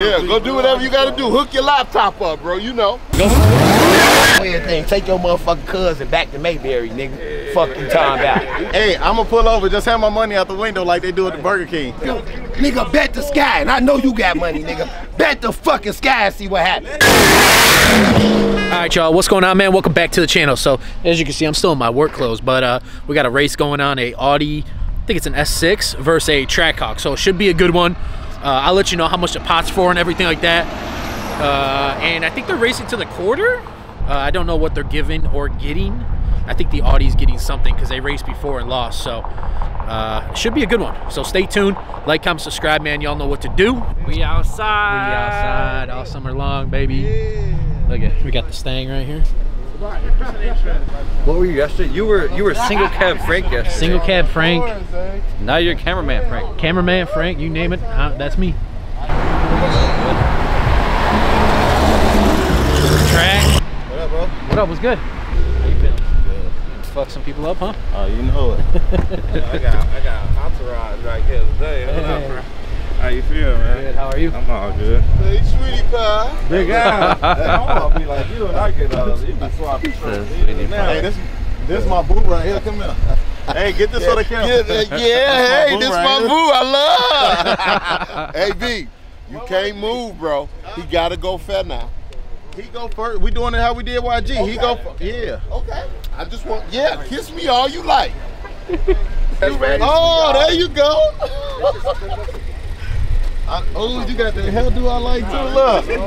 Yeah, go do whatever you gotta do. Hook your laptop up, bro. You know. Weird thing. Take your motherfucking cousin back to Mayberry, nigga. Fuck you talking about. Hey, I'ma pull over. Just have my money out the window like they do at the Burger King. Nigga, bet the sky. And I know you got money, nigga. Bet the fucking sky and see what happens. All right, y'all, what's going on, man? Welcome back to the channel. So, as you can see, I'm still in my work clothes, but uh, we got a race going on, a Audi, I think it's an S6 versus a Trackhawk, so it should be a good one. Uh, I'll let you know how much the pot's for and everything like that. Uh, and I think they're racing to the quarter. Uh, I don't know what they're giving or getting. I think the Audi's getting something because they raced before and lost, so uh, should be a good one. So stay tuned, like, comment, subscribe, man. Y'all know what to do. We outside. We outside all summer long, baby. Look at, we got the Stang right here. What were you yesterday? You were you were single cab Frank yesterday. Single cab Frank, Now you're cameraman Frank. cameraman Frank, you name it, uh, that's me. Track. What up, bro? What up? What's good? How you feeling? Good. Fuck some people up, huh? Oh, you know it. I got I got entourage right here today. Hold up, bro. How you feel, man? Good. How are you? I'm all good. Hey, sweetie pie. Big guy. I'm gonna be like you and I get uh, you be swapping. Hey, this this my boo right here. Come here. Hey, get this for the camera. Yeah, yeah, yeah, hey, boo this right my here. boo. I love. hey, B, you can't move, bro. He gotta go fair now. He go first. We doing it how we did YG. He go. Yeah. Okay. I just want, yeah, kiss me all you like. Oh, there you go. I, oh, you got the hell do I like too. Look.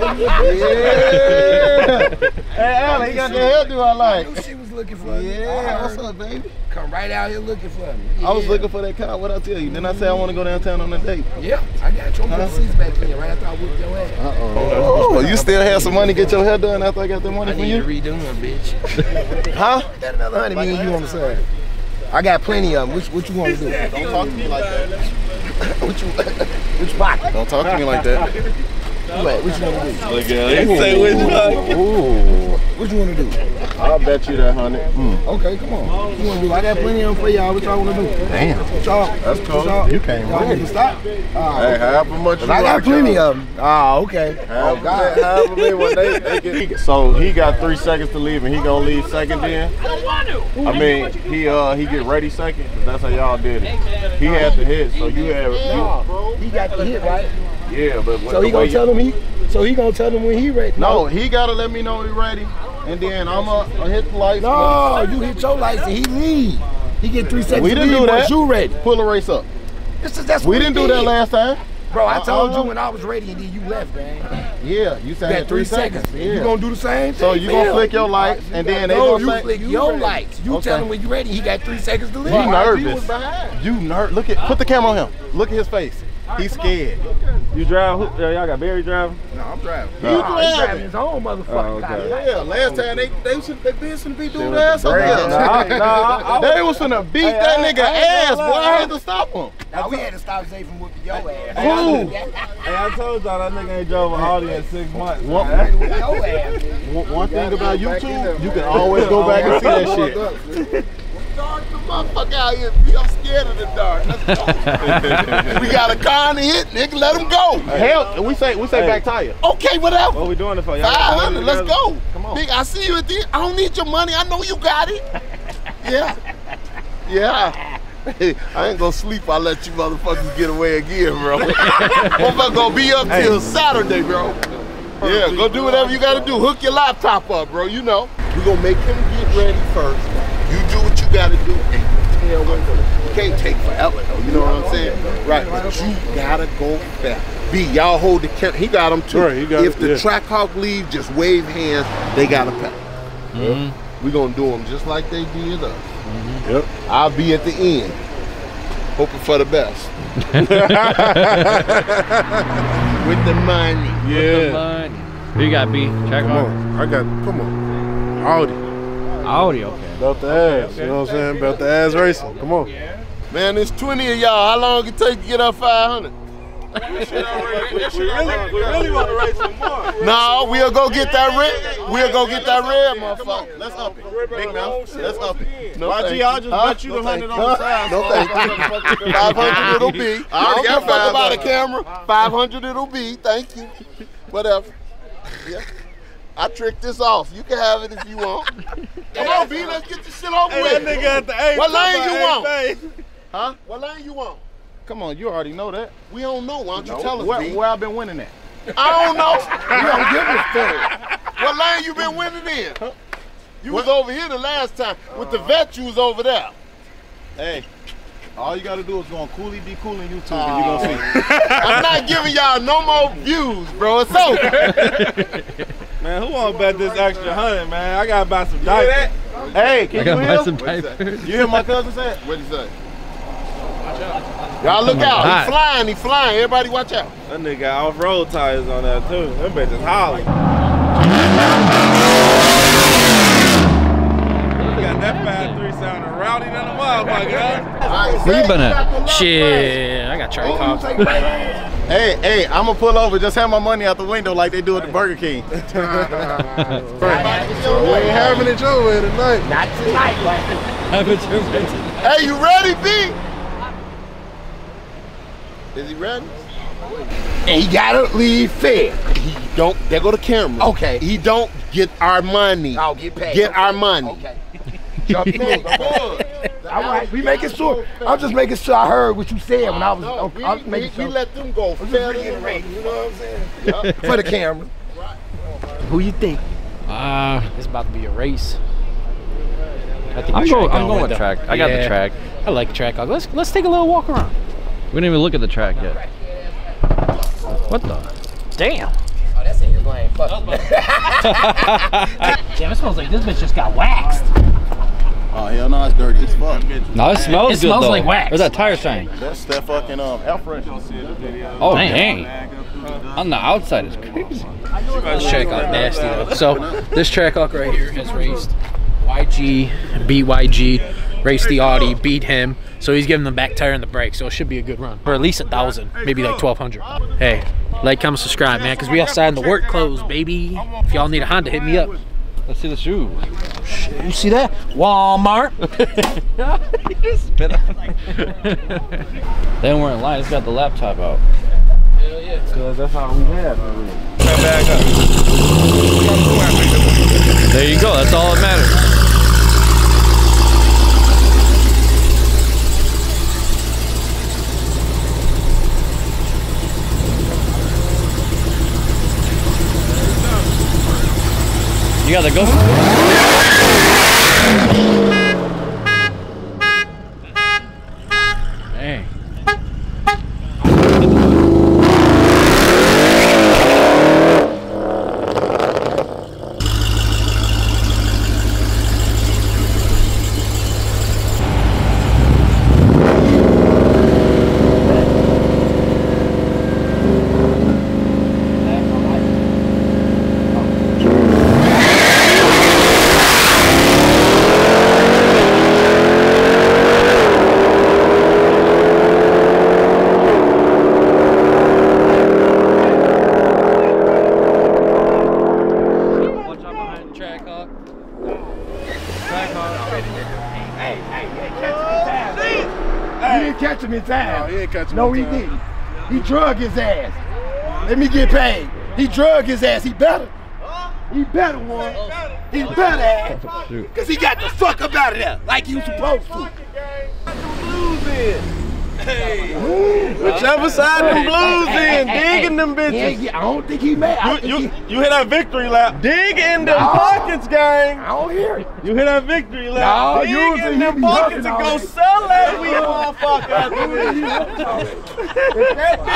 Yeah. Hey, Alan, he got the hairdo I like. She was looking for me. Yeah. What's up, baby? Come right out here looking for me. I was looking for that car. What I tell you? Then I said I want to go downtown on a date. Yeah, I got your huh? seats back in right after I whooped your ass. Uh oh, oh you still have some money to get your hair done after I got that money I from need to you? redo one, bitch. Huh? got another hundred million you on the side. I got plenty of them. Which, what you want to do? Don't talk to me like that. What you, which pocket? Don't talk to me like that. What, what you want to do? Look at him. Say which one? Ooh. What you want to do? I'll bet you that hundred. Okay, come on. What you want to do? I got plenty of them for y'all. What y'all want to do? Damn. What y'all? That's cool. y'all- You came y'all want ready. to stop? Ah, Hey, however much you I got like, plenty y'all. of them. Oh, okay. Oh, God. however many when they, they get, so he got three seconds to leave and he gonna leave second then? I don't want to. I mean, he uh he get ready second 'cause that's how y'all did it. He had the hit, so you have. had you, He got the hit, right? yeah, but So he gonna tell him he. So he gonna tell them when he ready. No, he gotta let me know when he ready, and then I'm gonna hit the lights. No, you hit your lights and he leave. He get three seconds. We didn't do that. You ready? Pull the race up. This is, that's We didn't do that last time. Bro, I told Uh-uh. you when I was ready and then you left, man. Yeah, you said You I got three seconds. Yeah. You gonna do the same thing? so you gonna flick your lights, and then they No, gonna you say, flick your lights. You Okay. tell him when you ready. He got three seconds to leave. You nervous. He was behind. You nerd. Look at put the camera on him. Look at his face. He's scared. You drive? Who, y'all got Barry driving? No, I'm driving. You Nah, driving. driving his own motherfucking Oh, okay. Yeah, last time they they should they been finna beat dude was ass up there. Nah, nah, I- I- They was finna beat that nigga ass, gonna boy. I had to stop him. Now, we had to stop Zay from whooping your ass. Who? Hey, I told y'all that nigga ain't drove an Audi in six months. What- man. Whoop your ass. One, one thing about YouTube, you can always go back and see that shit. Dark the motherfucker out here, B. I'm scared of the dark. Let's go. we got a car in the hit, nigga. Let him go. Hell, we say we say Hey. back tire. Okay, whatever. What we doing it for? Y'all got Five the hundred. money Let's go. Come on. Nigga, I see you at the. I don't need your money. I know you got it. Yeah. Yeah. Hey, I ain't gonna sleep. I let you motherfuckers get away again, bro. Motherfucker gonna be up till Saturday, bro. Yeah, go do whatever you gotta do. Hook your laptop up, bro. You know. We gonna make him get ready first. You do what you gotta do. And tell when to- you can't take forever though. You know what I'm saying? Right. But you gotta go fast. B, y'all hold the camera. He got them too. Right, he got if it, the yeah. Trackhawk leave, just wave hands. They gotta pedal. Mm-hmm. we gonna do them just like they did us. Yep. I'll be at the end, hoping for the best. With the money. Yeah. Who you got, B? Track Come on. I got, come on. Audi. Audi, okay. Belt the ass. You know what I'm saying? Belt the ass racing. Come on. Man, there's 20 of y'all. How long it take to get up 500? We really, we really want to race some more. No, we'll go get that red. We'll go get that red, motherfucker. Let's up it. Big mouth. Let's up it. No, My thank you. I'll just Huh? bet you the hundred on the side. No, thank you. Five hundred it'll be. I already don't got give a fuck about the camera. Five hundred it'll be. Thank you. Whatever. Yeah. I tricked this off. You can have it if you want. Come on, B. Let's get this shit over Hey, with. that nigga at the A. What lane you want? want? Huh? What lane you want? Come on, you already know that. We don't know. Why don't you tell us, Where, B? where I've been winning at? I don't know. We don't give a fuck. What lane you been winning in? You was over here the last time. With the vet, you was over there. Hey, all you gotta do is go on Cooley Be Cool on YouTube and you gonna oh. see. I'm not giving y'all no more views, bro. It's over. Man, who want to bet this extra hundred, man? I got to buy some diapers. Hey, can I you gotta hear buy him? some diapers. You hear my cousin say? What'd he say? Y'all look out. hot. He flying. He flying. Everybody watch out. That nigga got off-road tires on that too. Them bitches holly. Got that fast three sounding rowdy than a motherfucker. Where you been at? Shit, I got tried oh, cops. Hey, hey, I'm gonna pull over. Just have my money out the window like they do at the Burger King. We ain't having it your way tonight. Not tonight, man. Hey, you ready, B? Is he ready? And he gotta leave fair. He don't. There go the camera. Okay. He don't get our money. I'll get paid. Get Okay. our money. Okay. Jump in. All right, we making sure. I'm just making sure I heard what you said when I was. No, we, I was we, making we sure let them go. just fair reiterating. You know what I'm saying? Yup. for the camera. Who you think? Uh, it's about to be a race. I think I'm the going- track I'm going with the- track. I got the track. I like the track. Let's let's take a little walk around. We didn't even look at the track yet. What the? Damn. Oh, that's in your lane. Fuck. Damn, it smells like this bitch just got waxed. Oh hell no, it's dirty as fuck. No, it smells It good smells though. like wax. Where's that tire shine? That's that fucking um air freshener. Oh Dang. dang. On the outside is crazy. This track out nasty though. So this track out right here has raced YG, BYG, raced the Audi, beat him. So he's giving the back tire and the brake. So it should be a good run for at least a thousand, maybe like twelve hundred. Hey, like, comment, subscribe, man, because we outside in the work clothes, baby. If y'all need a Honda, hit me up. Let's see the shoes. You see that? Walmart. Spit on. they weren't lying. It's got the laptop out. yeah Cause that's how we have it. Back up. There you go. That's all that matters. You got the go. Dang. Watch out behind the track, Hawk. Trackhawk. He didn't catch him in time. he ain't catch him No, in he time. didn't. He drug his ass. Let me get paid. He drug his ass. He better. He better one. He better ass. Cause he got the fuck up out of there like he was supposed to. Whichever side them blues in, digging them bitches. yeah, I don't think he mad. You, you, he, you hear that victory lap? Dig in them No. pockets, gang. I don't hear it. You hit that victory lap? No, Dig usually in he them pockets and go sell that we motherfucker. I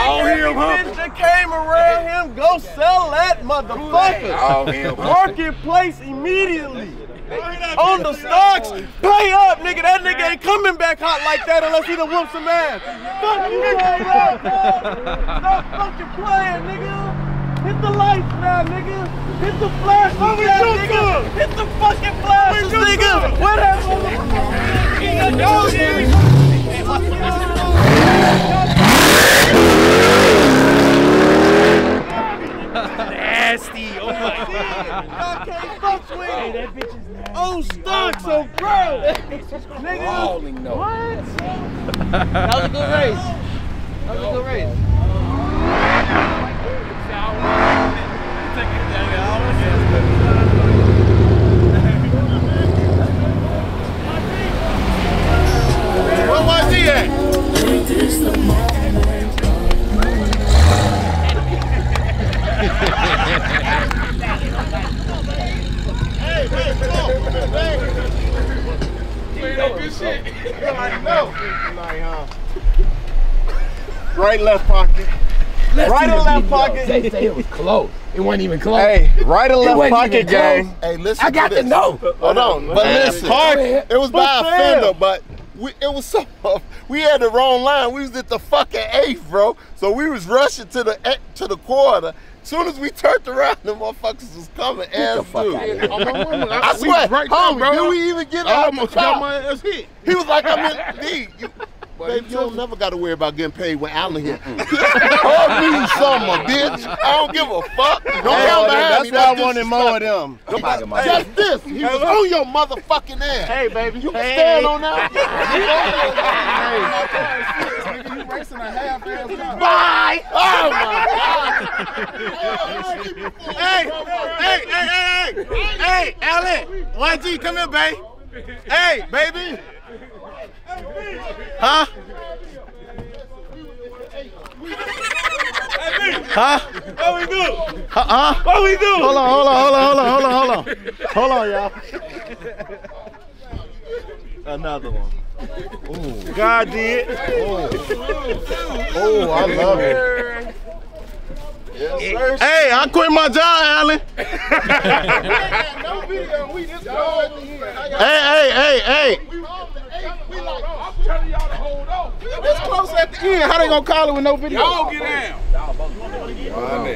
don't hear him Bitch huffing. that came around him, go sell that motherfucker. I don't hear him. Marketplace immediately on the stocks. Pay up, nigga. That nigga ain't coming back hot like that unless he done whoop some ass. Fuck you, ain't up, Stop fucking playing, nigga. Hit the lights now, nigga. Hit the flash, oh, now, nigga. Good. Hit the fucking flashes, oh, nigga. Good. What happened? Y'all Nasty. Oh my god. Okay, fuck swing. Hey, that bitch is nasty. Stocks, so bro. Nigga. Crawling though. That was a good race. That was a good race. Where was he at? Right, left pocket. Right or left pocket? They say it was close. It wasn't even close. Hey, right or left pocket even gang. close. Hey, listen I got to to know. Hold on, but listen, Go it was by Who a fender, but we, it was so we had the wrong line. We was at the fucking eighth, bro. So we was rushing to the eight- to the quarter. Soon as we turned around, the motherfuckers was coming as fuck dude. outta here. I swear, right homie, there, bro. did we even get I out almost the car? got my ass hit. He was like, I'm in D. You, baby, you don't never got to worry about getting paid when Allen here. Hug me summer, bitch. I don't give a fuck. Don't Hey, come behind that's me. why I wanted more of them. Nobody might- Just this. He was on your motherfucking ass. Hey, baby. You can stand on that. Bye. Oh my God. Hey, hey, hey, hey, hey, hey, Alan, YG, come here, babe. Hey, baby. Huh? Huh? What we do? Huh? What we do? Hold on, hold on, hold on, hold on, hold on, hold on. Hold on, y'all. Another one. Ooh. God did. Oh, I love it. Hey, I quit my job, Alan. hey, hey, hey, hey. It's close at the end. How they gonna call it with no video? Y'all get down.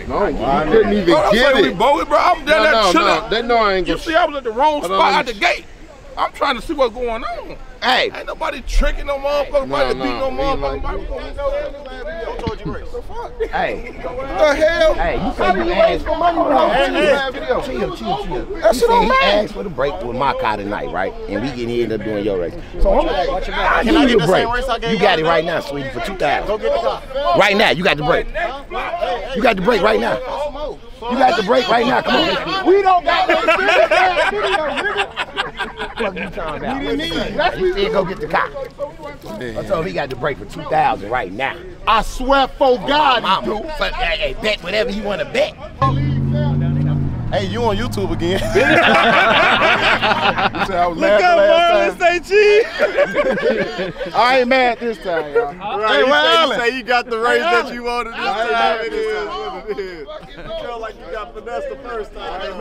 No, you couldn't even get it. Bowie, bro. I'm No, no, no. They know I ain't You gonna. see, I was at the wrong spot at the gate. I'm trying to see what's going on. Hey, Ain't nobody tricking no motherfucker, nobody no, beat no we motherfucker. like- nobody- Who told you race? The fuck? Hey, What the hell? hey, you How said you you asked for for money, bro? Hey, Hey, hey. hey, video. Chill, chill, chill. That He shit said don't matter. asked for the break with my car tonight, right? And we can end up doing your race. So I'm I Can give I you get a the break. same race I gave You got it right now, sweetie, for two thousand. Go get the car. Right now, you got the break. You got the break right now. You got the break right now. Come on. We don't got no video, What you talking about? We didn't He said go get the cop. I told him he got the break for two thousand right now. I swear for oh, God, he do. But hey, hey, bet whatever you want to bet. Hey, you on YouTube again? Look up, Marlon, say cheese. I ain't mad this time, y'all. Right, Hey, you where say, you say you got the race Hey, that you wanted. This I time mad it this is time. what it is. You feel like you got finessed the first time.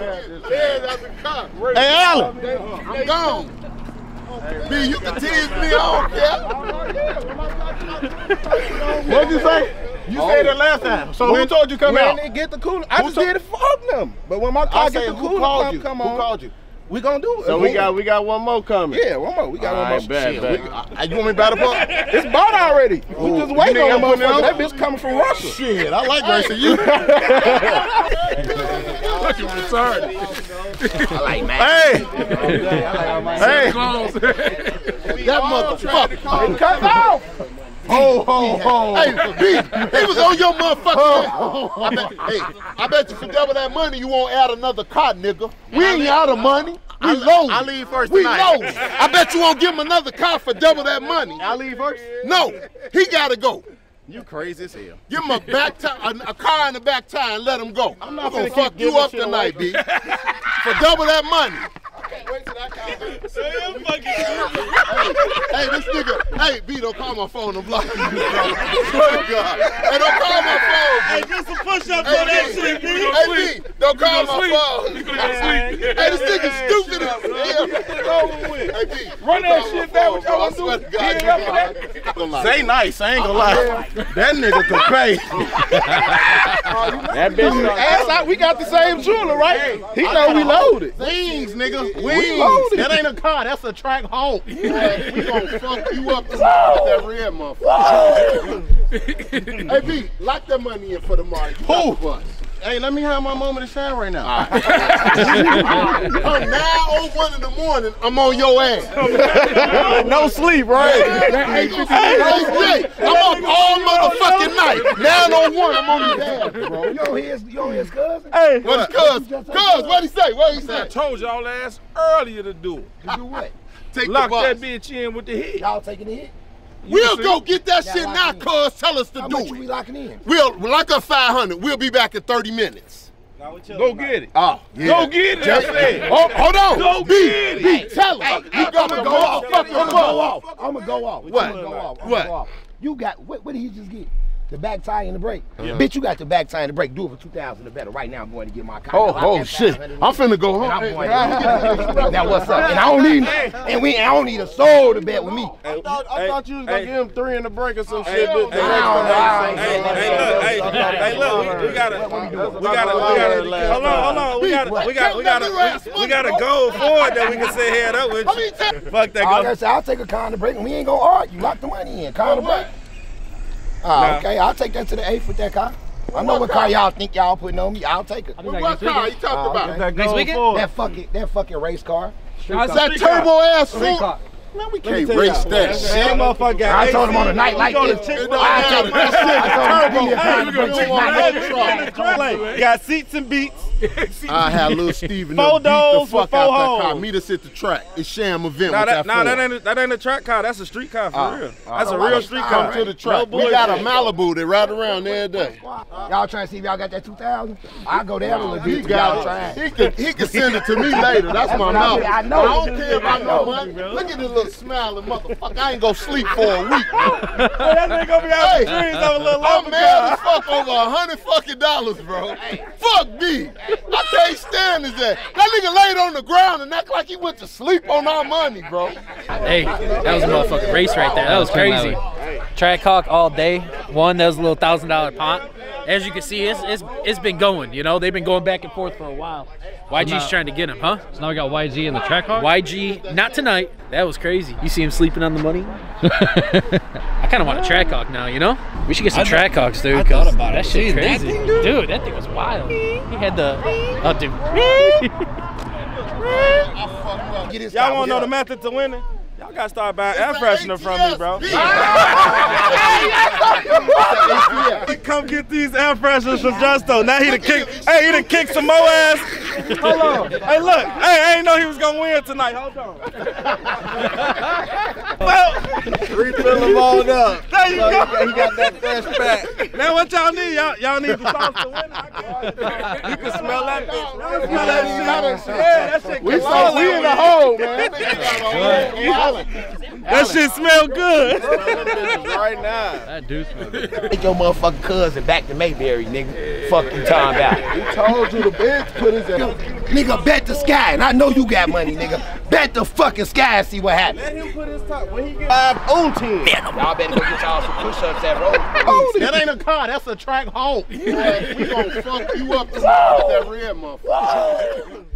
Yeah, that's a cop. Hey, Allen. I'm gone. B, you can tease me, I don't. What'd you say? You said that last time. So who told you come when out? they get the cooler, I Who just told- did it for them. But when my car I get said, the who cooler, called come, you? come Who called you? We gonna do it. So we got we got one more coming. Yeah, one more. We got one All more. right, bet, Shit, bet. we- uh, you want me to battle pump? It's bought already. We just waiting nigga on putting it motherfucker. That bitch coming from Russia. Shit, I like racing you. Look, you retarded. I like man. Hey, hey. That motherfucker. Cut off. Ho, oh, oh. Hey, B, he was on your motherfucker. I bet, hey, I bet you for double that money, you won't add another car, nigga. We ain't out of money. We low. I leave first We tonight. low. I bet you won't give him another car for double that money. I leave first. No, he gotta go. You crazy as hell. Give him a back tire, a, a car in the back tire, and let him go. I'm not gonna finna fuck you up tonight, B. For double that money. Hey, this nigga, hey, B, don't call my phone. I'm blocking you, bro. Swear to God. Hey, don't call my phone. Hey, B. get some push-ups Hey, on that shit, B. Hey, B, don't call my phone. Hey, this nigga stupid as hell. Hey, B, Run that shit back. What y'all I gonna swear to God, you up for that? I'm gonna lie. Say nice, I ain't gonna lie. Oh, that nigga can pay. Oh, that bitch. Ass out, we got the same jeweler, right? He know we loaded. Wings, nigga. We Wings. loaded. That ain't a car. That's a track home. We gonna fuck you up tonight with that red motherfucker. hey, B, lock that money in for tomorrow. You got Who? The bus. hey, let me have my moment of shine right now. I'm now on one in the morning. I'm on your ass. no sleep, right? Hey, hey, I'm up all motherfucking night. Now on one, I'm on his ass, bro. You know his, you know his cousin? Hey, What cuz? Cuz, what'd he say? What'd he say? I told y'all ass earlier to do it. To do what? Take Lock the that bitch in with the hit. Y'all taking the hit? We'll go get that shit lock now, cuz. Tell us to How do much you be it. locking in? We'll lock up 500. We'll be back in 30 minutes. Go get it. Oh, yeah. Go get it. I. Oh, hold on. Go B, get B, tell him. Hey, You got I'ma go off. motherfucking I'ma go off. I'ma go off. What? I'ma go off. I'ma What? go off. You got what? What did he just get? The back tie and the brake. Bitch, you got the back tie and the brake. Do it for two thousand or better. Right now, I'm going to get my car. Oh, oh shit. I'm finna go And home. I'm going to Now what's up? And I don't need and we I don't need a soul to bet with me. I thought, I thought you was gonna hey. give him three in the break or some Hey, shit. hell The- the no. next Hey, hey, Hey, hey, hey, look, hey, hey, look, we, we gotta, we gotta, we gotta, hold on, hold on, we gotta, we got, we gotta, we, we got a goal forward that we can sit head up with. Let Fuck that Like I'll take a car and the brake and we ain't gonna argue. Lock the money in. Car and the brake. Ah, Nah. okay. I'll take that to the eighth with that car. I know what car y'all think y'all putting on me. I'll take it. What car you talking Oh, about? okay. That Next weekend? forward. That fucking that fucking race car. That turbo ass Ford. Man, we can't race that That shit. motherfucker got I told him on a night like this. It don't I matter. told him, That shit I told him, give me a turbo. car and Hey, brake. we gonna Not go that. on Got seats and beats. I had little Steven Four beat the doors fuck with four out that car. Meet us at the track. It's sham event Nah, with that, that nah, that ain't, a, that ain't a track car. That's a street car for Ah, real. ah. That's a real street Come car. to the track. No we got a. Malibu that ride around there every day. Y'all trying to see if y'all got that 2000? I go down a little He bit. Y'all got it. He can, he can send it to me later. That's my what I mouth. mean. I know. I don't care about I no know. money. Look at this little smiling motherfucker. I ain't gonna sleep for a week. That nigga gonna be out Hey, the streets of a little I'm mad as car. Fuck over a hundred fucking dollars, bro. Fuck me. I can't stand his ass. That nigga laid on the ground and act like he went to sleep on our money, bro. Hey, that was a motherfucking race right there. That was crazy. Trackhawk all day. One, that was a little thousand dollar pot. As you can see, it's, it's it's been going. You know, they've been going back and forth for a while. YG's now- trying to get him, huh? So now we got YG in the Trackhawk. YG, not tonight. That was crazy. You see him sleeping on the money? I kind of want a Trackhawk now, you know? We should get some Trackhawks, dude. I 'cause thought about it. That shit See, that crazy. thing, dude? that thing was wild. He had the. Oh, dude. Y'all car. wanna know the method to winning? Y'all gotta start buying air freshener from me, bro. Come get these air fresheners from Justo. Now he done kick. Hey, he done kick some more ass. Hold on. Hey, look. Hey, I ain't know he was gonna win tonight. Hold on. well, Refill him all up. there you go. He got that fresh back. Now what y'all need? Y'all, y'all need the sauce to win. I. You can smell that bitch. You can smell that shit. Yeah, that shit. We can so we in the that hole, man. That shit smell good. right now. That dude smell good. Take your motherfucking cousin back to Mayberry, nigga. Fuck you talking about. He told you the bitch put his ass. Nigga, bet the sky, and I know you got money, nigga. Bet the fucking sky and see what happens. Let him put his top. When he get five on ten. Y'all better go get y'all some push-ups at road. That ain't a car. That's a track home. we gonna fuck you up this with that red motherfucker.